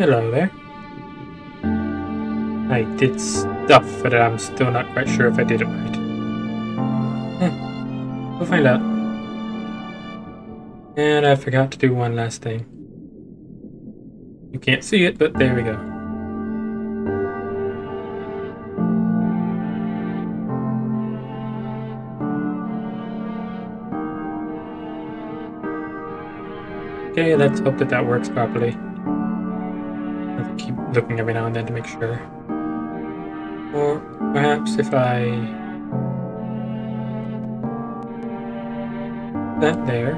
Hello there. I did stuff, but I'm still not quite sure if I did it right. Hmm. We'll find out. And I forgot to do one last thing. You can't see it, but there we go. Okay, let's hope that that works properly. I have to keep looking every now and then to make sure. Or perhaps if I... That there.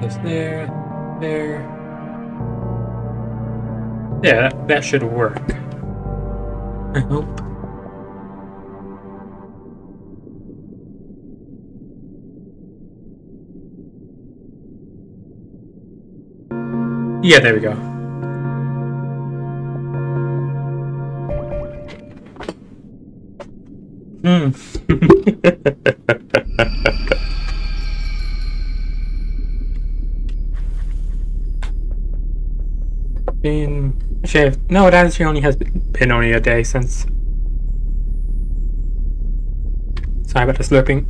This there, there. Yeah, that, that should work. I hope. Yeah, there we go. Hmm. been actually no, it actually only has been only a day since. Sorry about the slurping.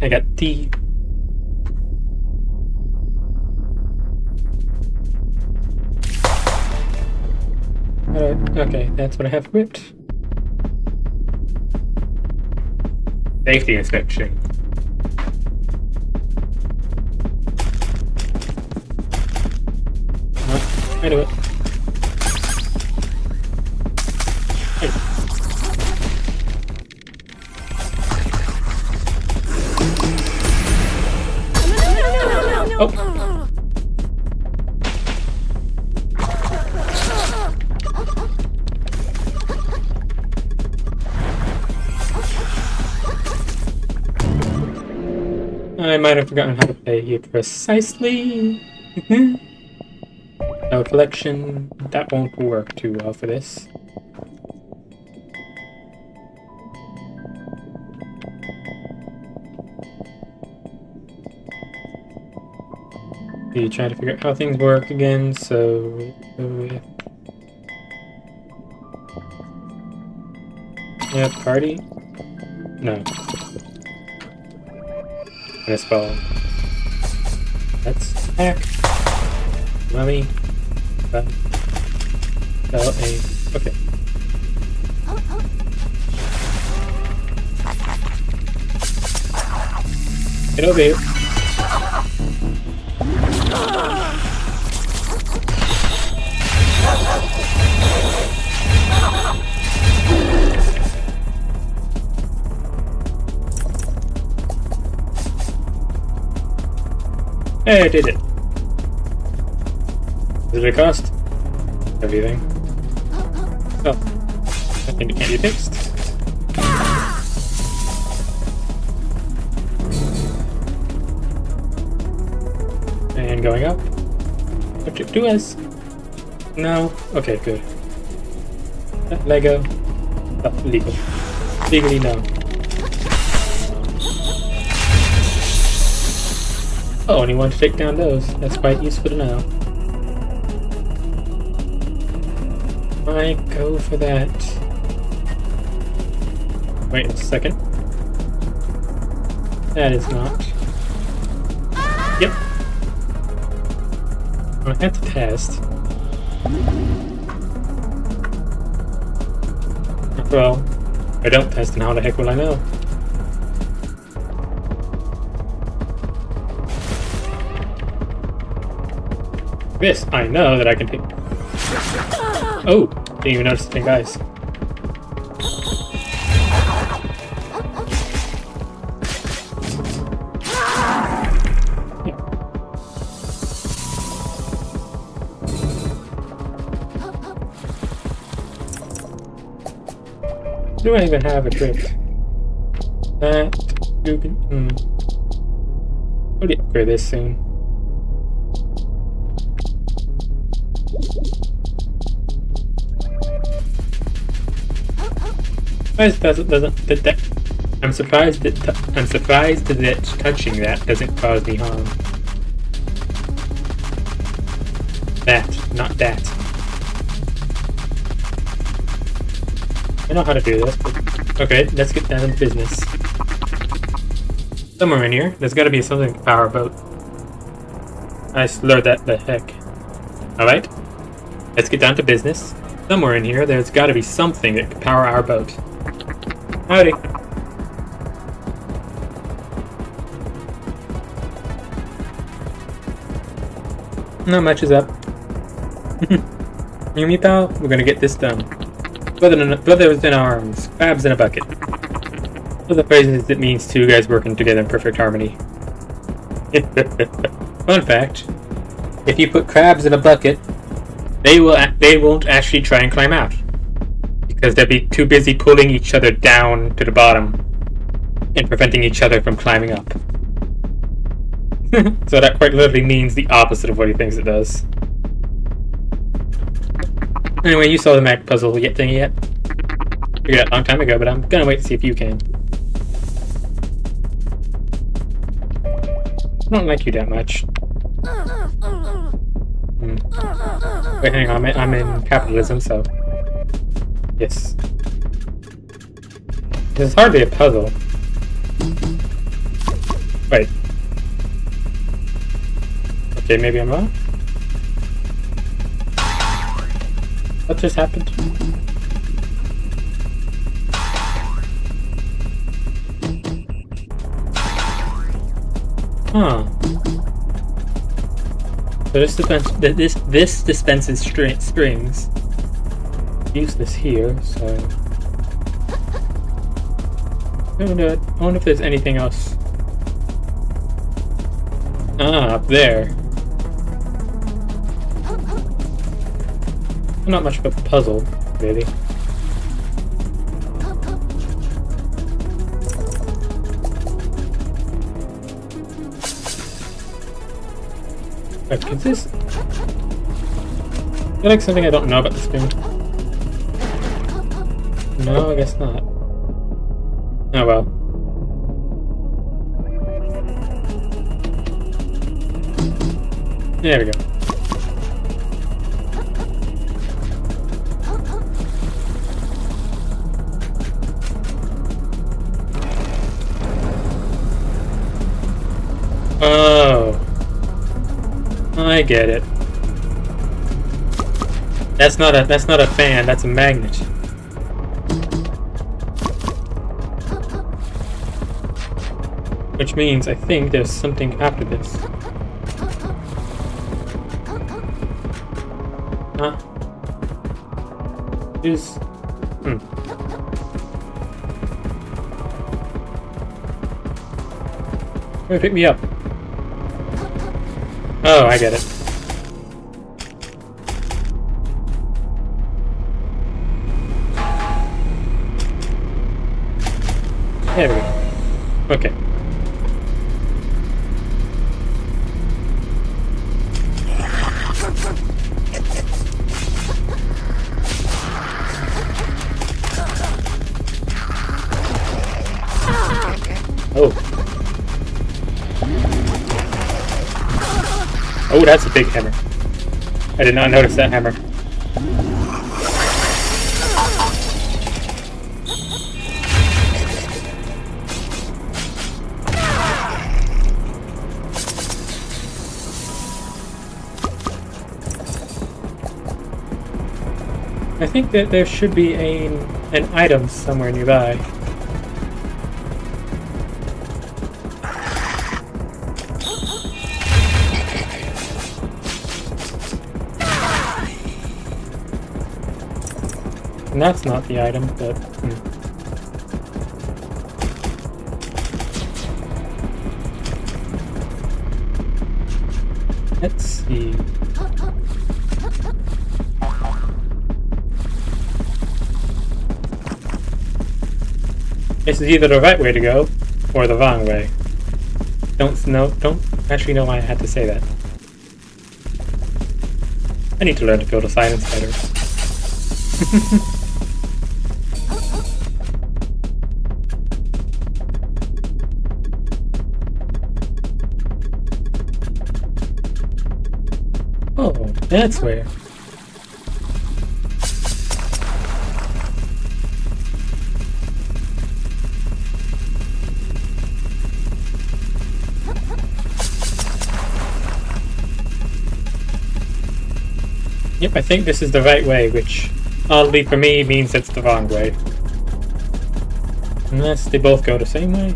I got tea. Alright, okay, that's what I have equipped. Safety inspection. I do it. Hey. Oh. I might have forgotten how to play it precisely. no collection. That won't work too well for this. Be trying to figure out how things work again, so... Uh, yeah, party? No. Misspell. Let's hack. Mummy. L A. Okay. Get over here. I did it. Did it cost? Everything. Oh. It can't be fixed. And going up. Object to us. No. Okay, good. Lego. Oh, legal. Legally no. Oh, and you want to take down those. That's quite useful to know. I go for that. Wait a second. That is not. Yep. I have to test. Well, I don't test, and how the heck will I know? This, I know that I can take... Oh! Didn't even notice the pink eyes. Do I even have a trick? That you can. Hmm. I'll upgrade this soon. Why doesn't the deck I'm surprised that I'm surprised that touching that doesn't cause me harm. That, not that. I know how to do this. Okay, let's get down to business. Somewhere in here, there's gotta be something to power boat. I slurred that the heck. Alright, let's get down to business. Somewhere in here, there's gotta be something that can power our boat. Howdy. Not much is up. Yumi pal, we're gonna get this done. Brothers in arms, crabs in a bucket. Of the phrases that means two guys working together in perfect harmony. Fun fact: If you put crabs in a bucket, they will they won't actually try and climb out because they'll be too busy pulling each other down to the bottom and preventing each other from climbing up. so that quite literally means the opposite of what he thinks it does. Anyway, you saw the Mac puzzle yet thing yet? Figured out a long time ago, but I'm gonna wait to see if you can. I don't like you that much. Hmm. Wait, hang on, I'm in, I'm in capitalism, so... Yes. This is hardly a puzzle. Wait. Okay, maybe I'm wrong? What just happened? Huh. So this this this dispenses string, strings. Useless here, so I wonder, I wonder if there's anything else. Ah, up there. Not much of a puzzle, really. Is this... I feel like something I don't know about this game. No, I guess not. Oh well. There we go. Oh. I get it. That's not a that's not a fan, that's a magnet. Which means I think there's something after this. Huh? Is hmm. pick me up. Oh, I get it. There we go. Okay. Oh, that's a big hammer. I did not notice that hammer. I think that there should be a, an item somewhere nearby. And that's not the item, but... Hmm. Let's see. This is either the right way to go, or the wrong way. Don't know, don't actually know why I had to say that. I need to learn to build a silence better. that's where. Yep, I think this is the right way, which oddly for me means it's the wrong way. Unless they both go the same way.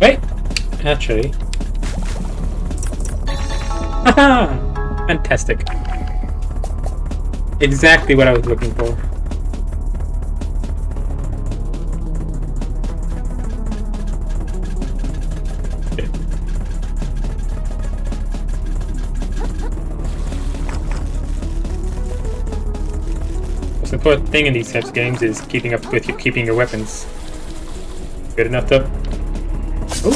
Wait! Actually. Fantastic. Exactly what I was looking for. Most important thing in these types of games is keeping up with your keeping your weapons. Good enough to Ooh.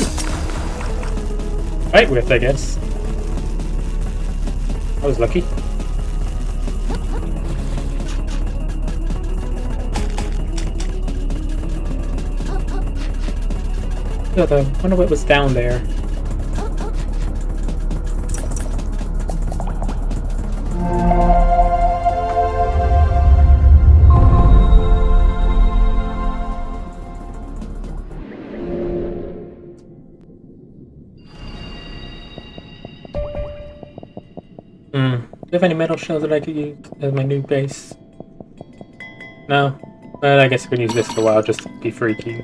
Fight with, I guess. I was lucky. I wonder what was down there. Hmm. Do have any metal shells that I could use as my new base? No? Well, I guess I can use this for a while just to be freaky.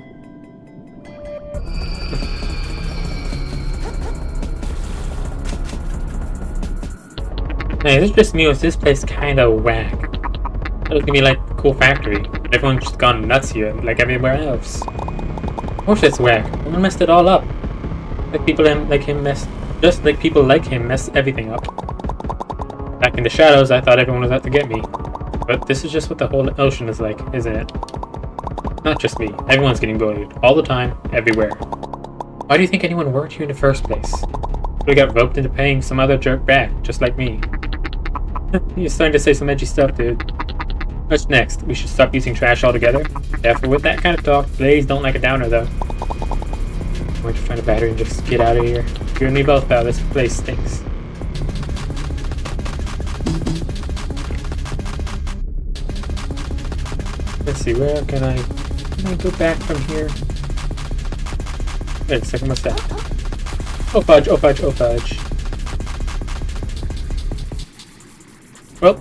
Hey, this is just me, was this place kinda whack? It was gonna be like a cool factory. Everyone's just gone nuts here, like everywhere else. Of course it's whack. Someone messed it all up. Like people like him mess just like people like him mess everything up. In the shadows, I thought everyone was out to get me. But this is just what the whole ocean is like, isn't it? Not just me. Everyone's getting bullied. All the time, everywhere. Why do you think anyone worked here in the first place? We got roped into paying some other jerk back, just like me. You're starting to say some edgy stuff, dude. What's next? We should stop using trash altogether? Careful with that kind of talk. Please don't like a downer, though. I'm going to find a battery and just get out of here. You and me both, pal. This place stinks. Let's see, where can I... Can I go back from here? Wait a second, what's that? Oh fudge, oh fudge, oh fudge. Well.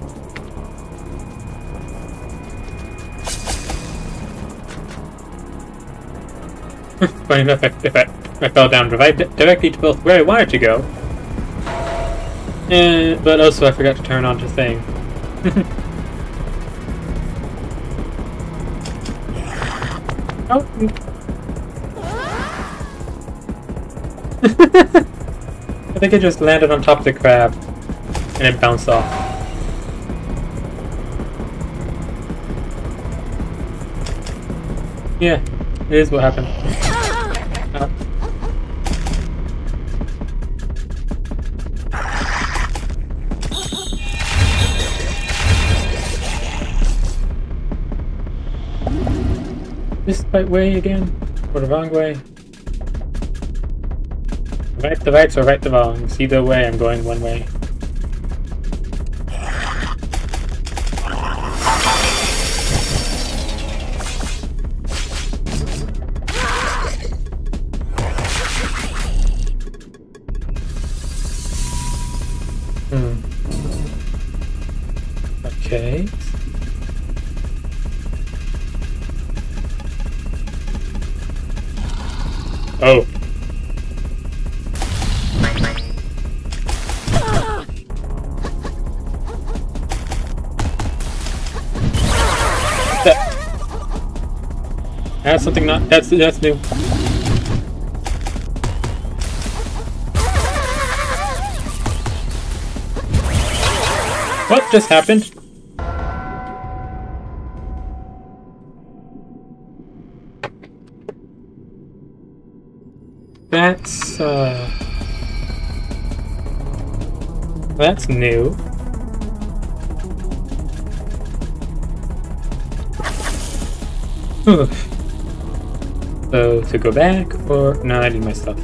Funny enough, if, I, if I, fell down directly to both where I wanted to go. And, but also I forgot to turn on the thing. oh. I think it just landed on top of the crab and it bounced off. Yeah, it is what happened. Uh. This right way again? Or the wrong way? Right the right or right the wrongs. Either way, I'm going one way. Oh. That's something not that's that's new. What just happened? That's uh That's new. so to go back or no I need my stuff.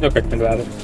No question about it.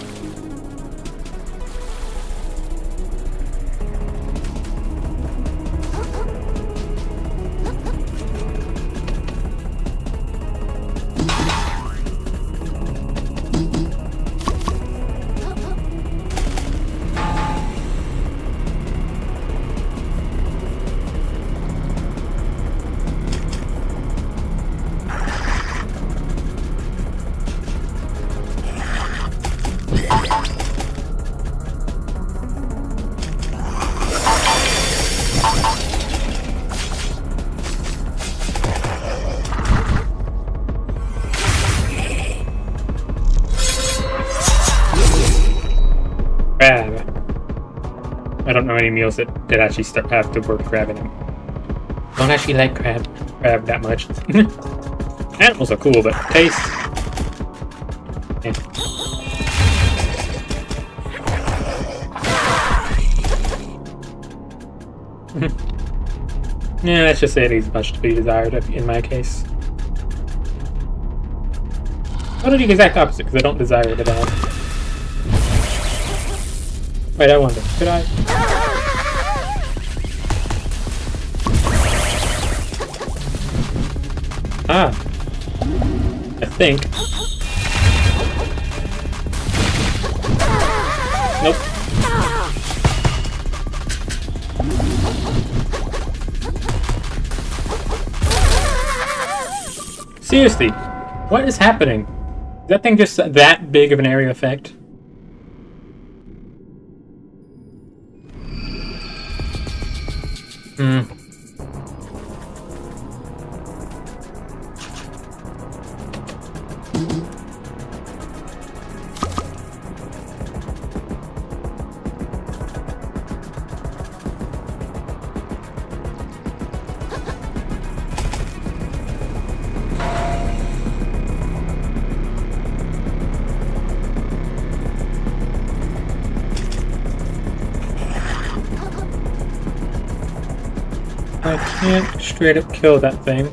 I don't know any meals that, that actually start, have the word crab in them. Don't actually like crab crab that much. Animals are cool, but taste. eh. yeah, let's just say it leaves much to be desired in my case. What are the exact opposite? Because I don't desire it at all. Wait, I wonder. Could I? Ah. I think. Nope. Seriously, what is happening? Is that thing just that big of an area effect? Hmm. Can't straight up kill that thing.